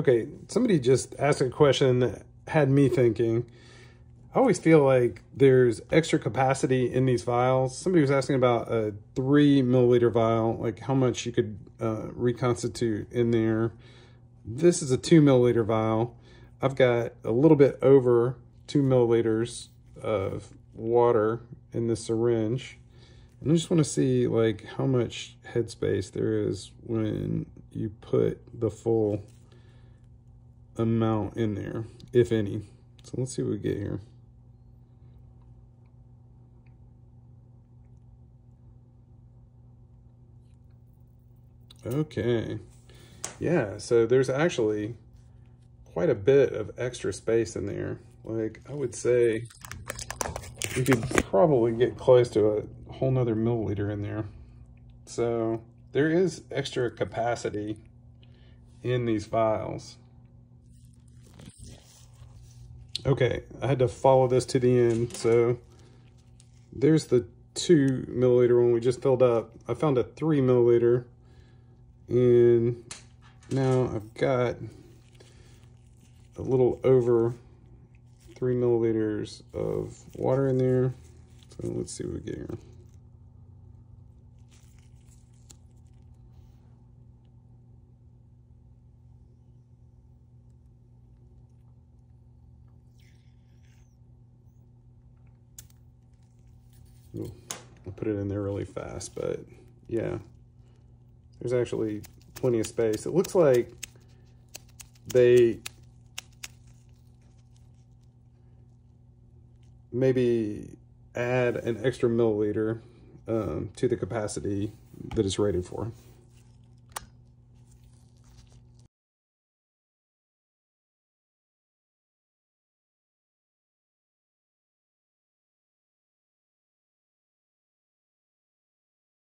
Okay, somebody just asked a question that had me thinking. I always feel like there's extra capacity in these vials. Somebody was asking about a three milliliter vial, like how much you could uh, reconstitute in there. This is a two milliliter vial. I've got a little bit over two milliliters of water in the syringe. And I just want to see like how much headspace there is when you put the full amount in there, if any. So let's see what we get here. Okay. Yeah, so there's actually quite a bit of extra space in there. Like, I would say you could probably get close to a whole nother milliliter in there. So there is extra capacity in these vials. Okay, I had to follow this to the end. So there's the two milliliter one we just filled up. I found a three milliliter and now I've got a little over three milliliters of water in there. So let's see what we get here. I put it in there really fast, but yeah, there's actually plenty of space. It looks like they maybe add an extra milliliter um, to the capacity that it's rated for.